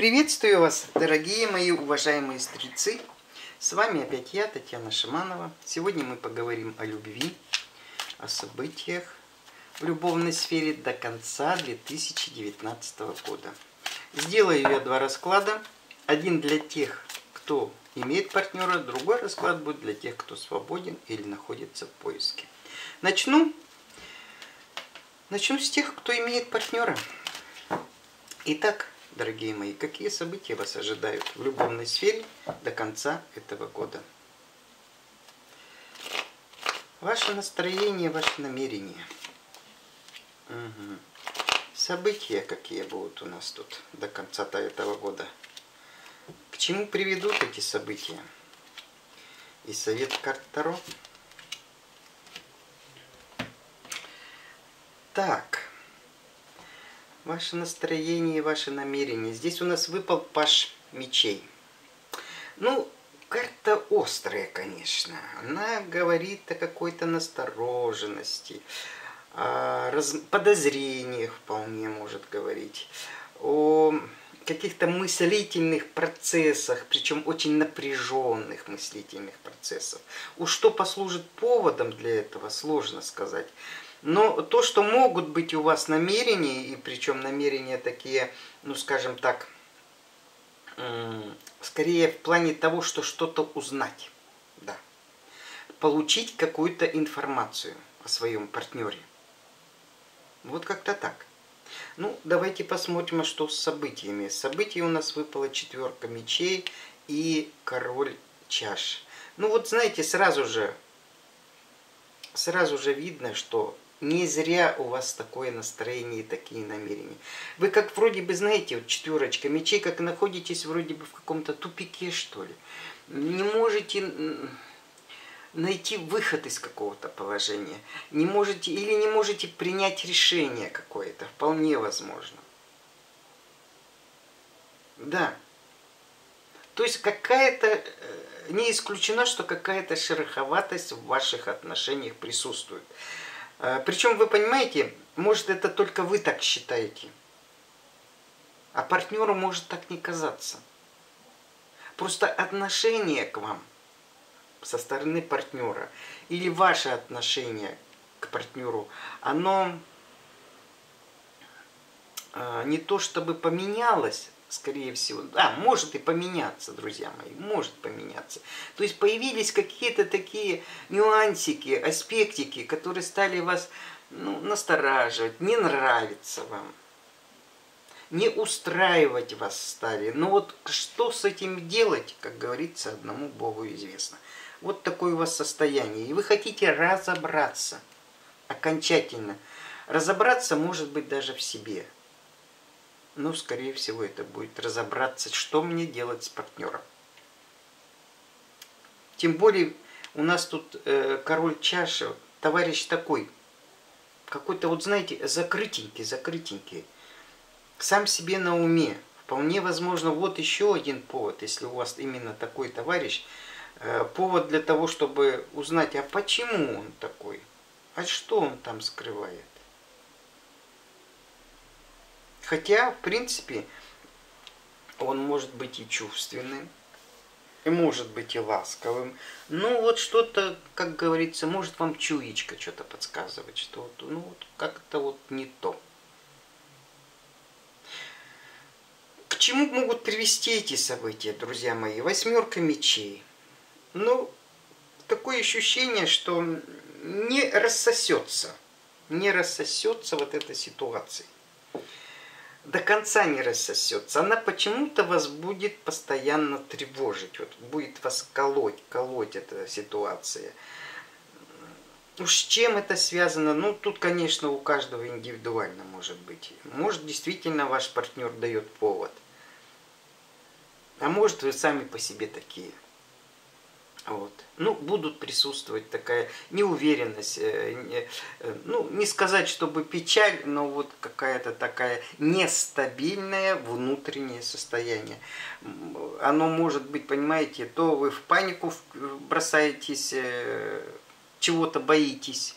Приветствую вас, дорогие мои уважаемые стрельцы. С вами опять я, Татьяна Шаманова. Сегодня мы поговорим о любви, о событиях в любовной сфере до конца 2019 года. Сделаю я два расклада. Один для тех, кто имеет партнера, другой расклад будет для тех, кто свободен или находится в поиске. Начну, начну с тех, кто имеет партнера. Итак, дорогие мои, какие события вас ожидают в любовной сфере до конца этого года? Ваше настроение, ваши намерения. Угу. События какие будут у нас тут до конца этого года. К чему приведут эти события? И совет карт Таро. Так. Ваше настроение и ваше намерение. Здесь у нас выпал паш мечей. Ну, карта острая, конечно. Она говорит о какой-то настороженности, о раз... подозрениях вполне может говорить, о каких-то мыслительных процессах, причем очень напряженных мыслительных процессов. Уж что послужит поводом для этого, сложно сказать. Но то, что могут быть у вас намерения, и причем намерения такие, ну скажем так, скорее в плане того, что что-то узнать, да, получить какую-то информацию о своем партнере. Вот как-то так. Ну, давайте посмотрим, а что с событиями. Событий у нас выпала четверка мечей и король чаш. Ну вот, знаете, сразу же, сразу же видно, что не зря у вас такое настроение и такие намерения. Вы как вроде бы, знаете, вот четверочка мечей, как находитесь вроде бы в каком-то тупике, что ли. Не можете найти выход из какого-то положения. Не можете или не можете принять решение какое-то. Вполне возможно. Да. То есть какая-то, э, не исключено, что какая-то шероховатость в ваших отношениях присутствует. А, Причем, вы понимаете, может это только вы так считаете. А партнеру может так не казаться. Просто отношение к вам со стороны партнера или ваше отношение к партнеру, оно а, не то чтобы поменялось, скорее всего. Да, может и поменяться, друзья мои, может поменяться. То есть появились какие-то такие нюансики, аспектики, которые стали вас ну, настораживать, не нравится вам. Не устраивать вас стали. Но вот что с этим делать, как говорится, одному Богу известно. Вот такое у вас состояние. И вы хотите разобраться окончательно. Разобраться, может быть, даже в себе. Ну, скорее всего, это будет разобраться, что мне делать с партнером. Тем более, у нас тут э, король чаши, товарищ такой, какой-то, вот знаете, закрытенький, закрытенький, сам себе на уме. Вполне возможно, вот еще один повод, если у вас именно такой товарищ, э, повод для того, чтобы узнать, а почему он такой, а что он там скрывает. Хотя, в принципе, он может быть и чувственным, и может быть и ласковым. Но вот что-то, как говорится, может вам чуечка что-то подсказывать, что ну, вот как-то вот не то. К чему могут привести эти события, друзья мои? Восьмерка мечей. Ну, такое ощущение, что не рассосется, не рассосется вот эта ситуация до конца не рассосется. Она почему-то вас будет постоянно тревожить. Вот будет вас колоть, колоть эта ситуация. Уж с чем это связано? Ну, тут, конечно, у каждого индивидуально может быть. Может, действительно ваш партнер дает повод. А может, вы сами по себе такие. Вот. Ну, будут присутствовать такая неуверенность, э, э, ну, не сказать, чтобы печаль, но вот какая-то такая нестабильное внутреннее состояние. Оно может быть, понимаете, то вы в панику бросаетесь, э, чего-то боитесь,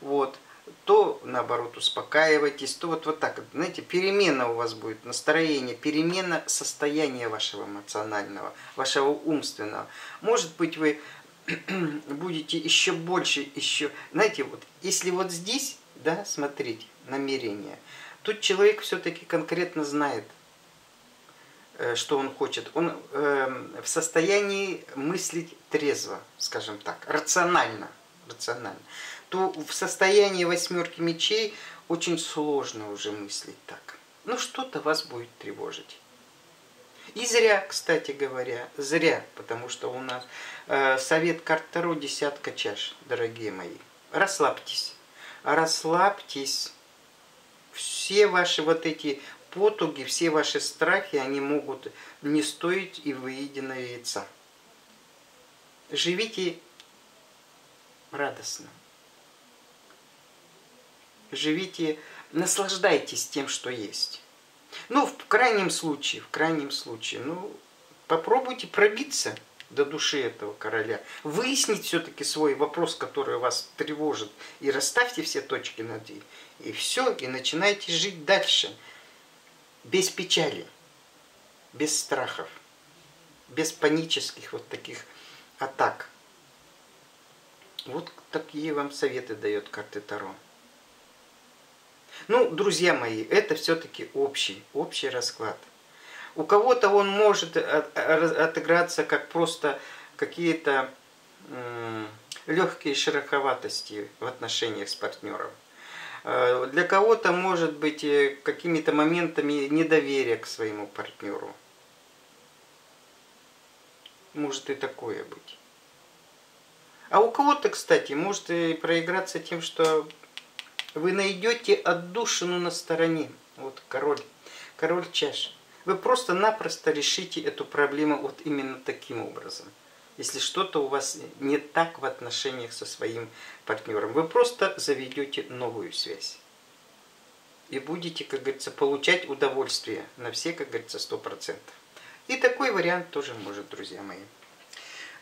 вот, то наоборот успокаивайтесь, то вот, вот так, знаете, перемена у вас будет, настроение, перемена состояния вашего эмоционального, вашего умственного. Может быть, вы будете еще больше, еще, знаете, вот если вот здесь, да, смотреть, намерение, тут человек все-таки конкретно знает, э, что он хочет. Он э, в состоянии мыслить трезво, скажем так, рационально, рационально. То в состоянии восьмерки мечей очень сложно уже мыслить так. Ну что-то вас будет тревожить. И зря, кстати говоря, зря, потому что у нас э, совет карт десятка чаш, дорогие мои. Расслабьтесь, расслабьтесь. Все ваши вот эти потуги, все ваши страхи, они могут не стоить и выеденного яйца. Живите радостно. Живите, наслаждайтесь тем, что есть. Ну, в крайнем случае, в крайнем случае, ну, попробуйте пробиться до души этого короля, выяснить все-таки свой вопрос, который вас тревожит, и расставьте все точки над «и». И все, и начинайте жить дальше, без печали, без страхов, без панических вот таких атак. Вот такие вам советы дает карты Таро. Ну, друзья мои, это все-таки общий, общий расклад. У кого-то он может отыграться как просто какие-то легкие шероховатости в отношениях с партнером. Э, для кого-то может быть э, какими-то моментами недоверия к своему партнеру. Может и такое быть. А у кого-то, кстати, может и проиграться тем, что вы найдете отдушину на стороне. Вот король, король чаш. Вы просто-напросто решите эту проблему вот именно таким образом. Если что-то у вас не так в отношениях со своим партнером, вы просто заведете новую связь. И будете, как говорится, получать удовольствие на все, как говорится, 100%. И такой вариант тоже может, друзья мои.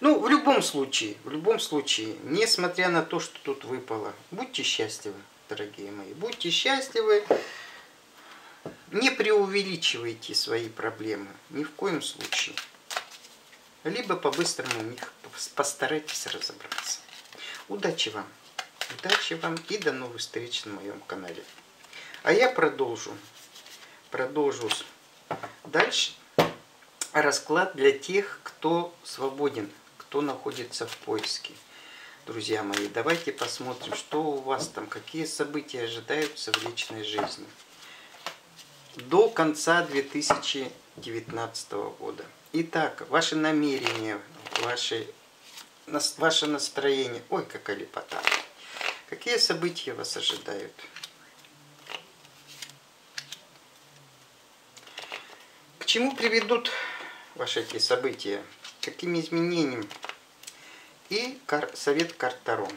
Ну, в любом случае, в любом случае, несмотря на то, что тут выпало, будьте счастливы дорогие мои. Будьте счастливы. Не преувеличивайте свои проблемы. Ни в коем случае. Либо по-быстрому в них постарайтесь разобраться. Удачи вам. Удачи вам и до новых встреч на моем канале. А я продолжу. Продолжу дальше расклад для тех, кто свободен, кто находится в поиске друзья мои, давайте посмотрим, что у вас там, какие события ожидаются в личной жизни до конца 2019 года. Итак, ваши намерения, ваши, ваше настроение. Ой, какая лепота. Какие события вас ожидают? К чему приведут ваши эти события? Какими изменениями? и кар совет Картаро.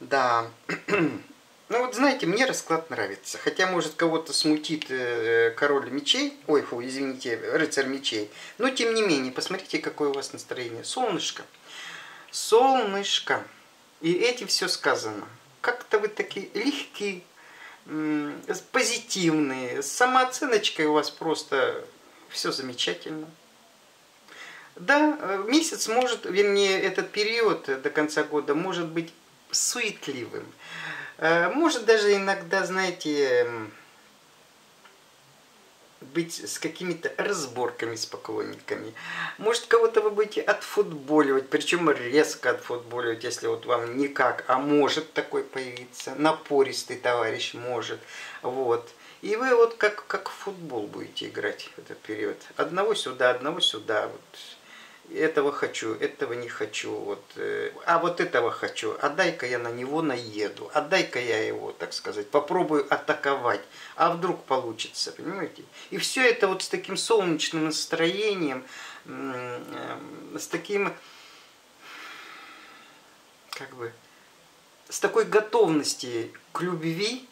Да, ну вот знаете, мне расклад нравится. Хотя, может, кого-то смутит э, король мечей, ой, фу, извините, рыцарь мечей. Но, тем не менее, посмотрите, какое у вас настроение. Солнышко. Солнышко. И этим все сказано. Как-то вы такие легкие, позитивные, с самооценочкой у вас просто все замечательно. Да, э, месяц может, вернее, этот период до конца года может быть суетливым. Э, может даже иногда, знаете, быть с какими-то разборками с поклонниками. Может, кого-то вы будете отфутболивать, причем резко отфутболивать, если вот вам никак, а может такой появиться, напористый товарищ может. Вот. И вы вот как, как в футбол будете играть в этот период. Одного сюда, одного сюда. Вот этого хочу, этого не хочу, вот, э, а вот этого хочу, а дай-ка я на него наеду, а дай-ка я его, так сказать, попробую атаковать, а вдруг получится, понимаете? И все это вот с таким солнечным настроением, э, с таким, как бы, с такой готовности к любви,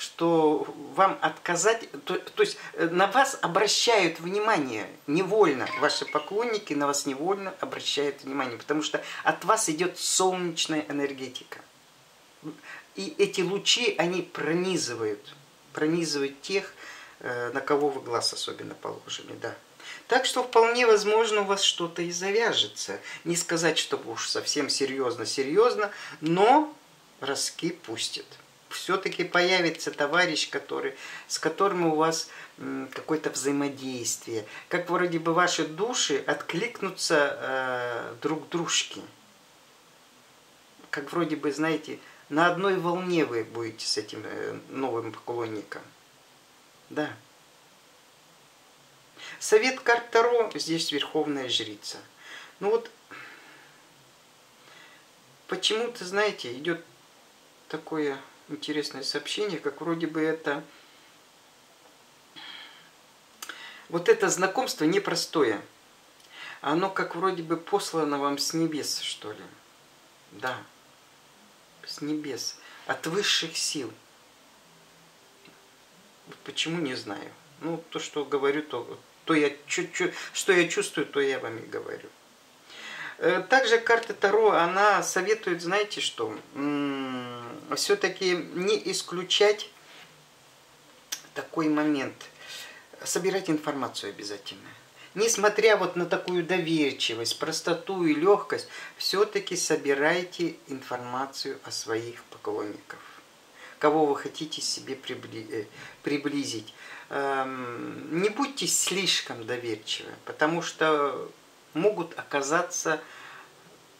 что вам отказать, то, то есть э, на вас обращают внимание невольно, ваши поклонники на вас невольно обращают внимание, потому что от вас идет солнечная энергетика. И эти лучи, они пронизывают, пронизывают тех, э, на кого вы глаз особенно положили, да. Так что вполне возможно у вас что-то и завяжется. Не сказать, чтобы уж совсем серьезно-серьезно, но раскип пустит все-таки появится товарищ, который, с которым у вас какое-то взаимодействие. Как вроде бы ваши души откликнутся э, друг дружке. Как вроде бы, знаете, на одной волне вы будете с этим э, новым поклонником. Да. Совет карт Таро, здесь Верховная Жрица. Ну вот, почему-то, знаете, идет такое интересное сообщение, как вроде бы это... Вот это знакомство непростое. Оно как вроде бы послано вам с небес, что ли. Да, с небес, от высших сил. Почему, не знаю. Ну, то, что говорю, то, то я, чуть-чуть, что я чувствую, то я вам и говорю. Э, также карта Таро, она советует, знаете что, все-таки не исключать такой момент. Собирать информацию обязательно. Несмотря вот на такую доверчивость, простоту и легкость, все-таки собирайте информацию о своих поклонниках. Кого вы хотите себе э, приблизить. Эм, не будьте слишком доверчивы, потому что могут оказаться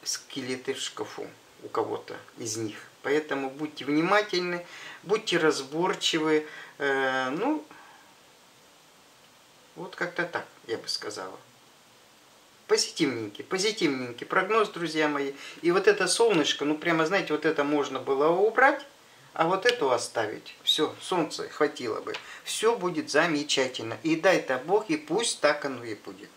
скелеты в шкафу у кого-то из них. Поэтому будьте внимательны, будьте разборчивы. Э, ну, вот как-то так, я бы сказала. Позитивненький, позитивненький прогноз, друзья мои. И вот это солнышко, ну прямо, знаете, вот это можно было убрать, а вот эту оставить. Все, солнце хватило бы. Все будет замечательно. И дай-то Бог, и пусть так оно и будет.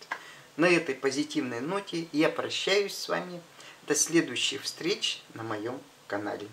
На этой позитивной ноте я прощаюсь с вами. До следующих встреч на моем канале.